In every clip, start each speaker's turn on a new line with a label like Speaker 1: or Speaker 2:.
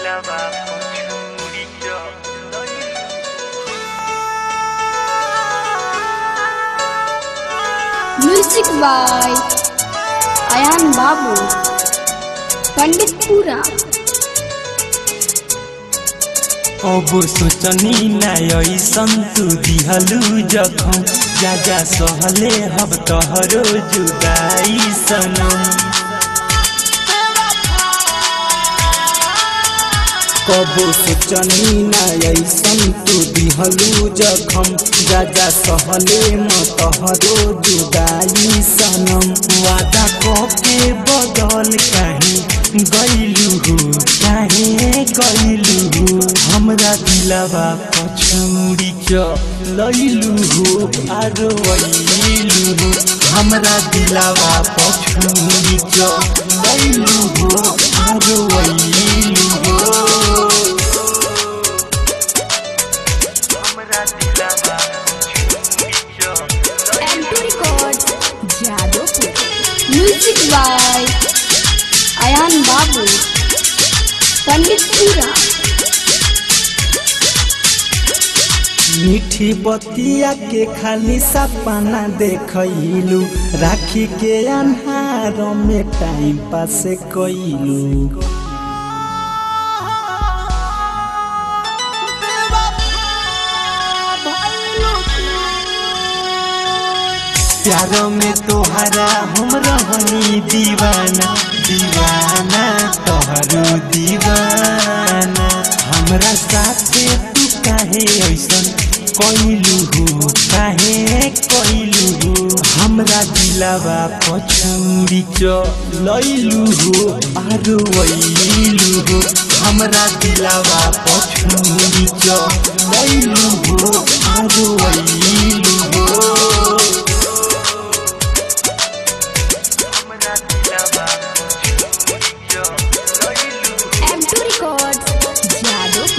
Speaker 1: दिलवा छुरी
Speaker 2: music by Ayan Babu Panditpura
Speaker 3: अब सोचनी नाय संतु दिहलु जखम, जा जा सहले हब तहरो जुदाई सनम।
Speaker 4: कबो सोचनी ना ऐसन दिहलू जखम। जा जा सहले म तहरो जुदाई सनम।
Speaker 3: वादा के बदल काहे गइलु हो, काहे गइलु हो। हमरा दिलवा पछुरी च लइलु हो, आरो वइलु हो। हमरा दिलवा पछुरी च लइलु हो, आरो वइलु
Speaker 2: म्यूज़िक बाय अयान बाबू पंडित पूरा
Speaker 4: मीठी बतिया के खाली सपना देखलू राखी के अन्हार में टाइम पास कइलू।
Speaker 3: प्यार में तोहरा हम रहनी दीवाना। दीवाना, तोहरो दीवाना। हमरा साथे तू काहे ऐसन कइलू हो, काहे कइलू हो? हमरा दिलवा पछुरी च लइलू हो, आरो वइलू हो। हमरा दिलवा पछुरी च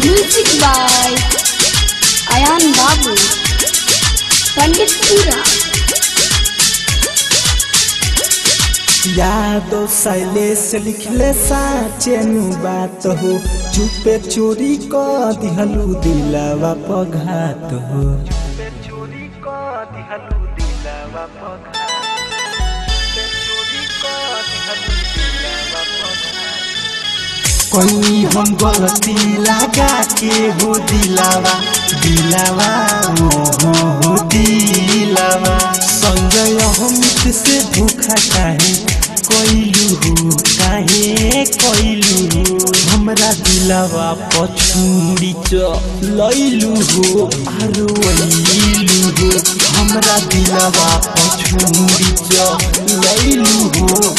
Speaker 2: म्यूज़िक बाय अयान बाबू पंडितपुरा
Speaker 4: यादो शैलेश लिखले साचे नु बात हो चुपे चोरी क दिहलू दिलवा पघात हो।
Speaker 1: पे चोरी क दिहलु दिलवा पखा
Speaker 3: कोई हम गलती लगा के हो दिलावा दिलावा ओ हो हो दिलावा। संजय अमित से धोखा काहे कोइलू काहे कोइलू हमरा दिलावा पछुरी च, लइलू हो, आरो वइलू हो। हमरा दिलावा पछुरी च, लइलू हो।